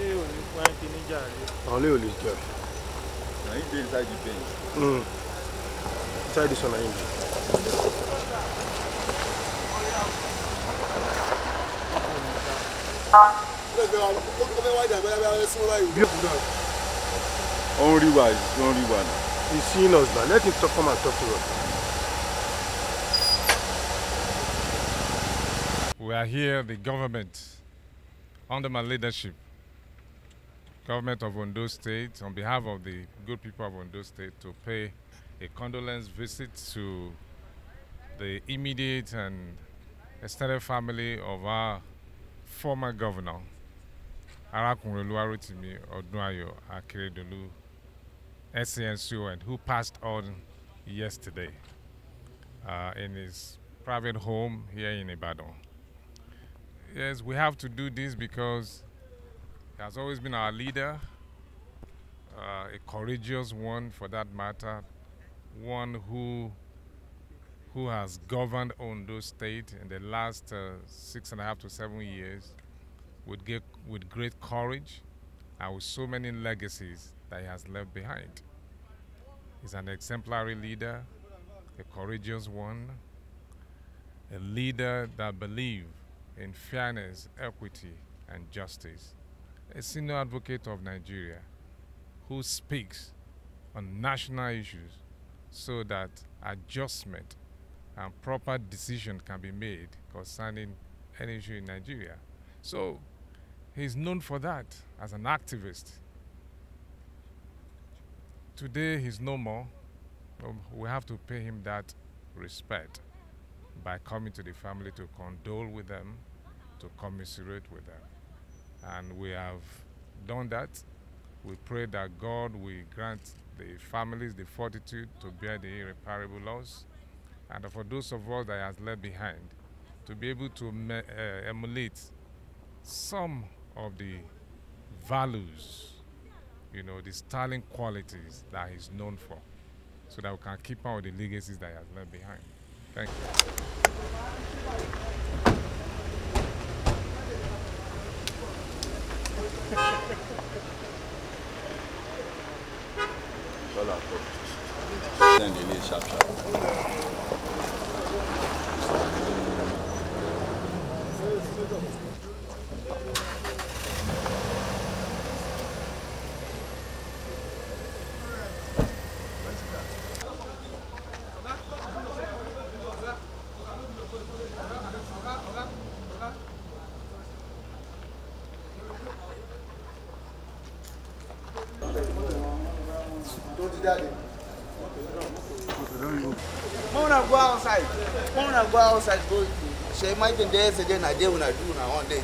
ilé ò ní fún ẹ́ kíní jàre. àwọn ilé ò lè jẹ. na him dey inside the bench. Mm. inside this one na him dey. rí ń rí wa náà. he's seeing us now let him talk come and talk to us. We are here, the government, under my leadership, government of Ondo State, on behalf of the good people of Ondo State, to pay a condolence visit to the immediate and extended family of our former governor, Arakunrin Oluwarotimi Odunayo Akeredolu, SCNCO, and who passed on yesterday uh, in his private home here in Ibadan. Yes, we have to do this because he has always been our leader, uh, a courageous one for that matter, one who who has governed Ondo State in the last uh, six and a half to seven years with, get, with great courage and with so many legacies that he has left behind. He's an exemplary leader, a courageous one, a leader that believes in fairness, equity, and justice. A senior advocate of Nigeria who speaks on national issues so that adjustment and proper decision can be made concerning any issue in Nigeria. So he's known for that as an activist. Today he's no more. Um, We have to pay him that respect by coming to the family to condole with them, to commiserate with them. And we have done that. We pray that God will grant the families the fortitude to bear the irreparable loss, and for those of us that has left behind, to be able to uh, emulate some of the values, you know, the sterling qualities that he's known for, so that we can keep on with the legacies that he has left behind. Thank you. Dan ini. ti jáde. Muna go outside. Muna go outside go. Shey make dey say dey na dey I do una one day.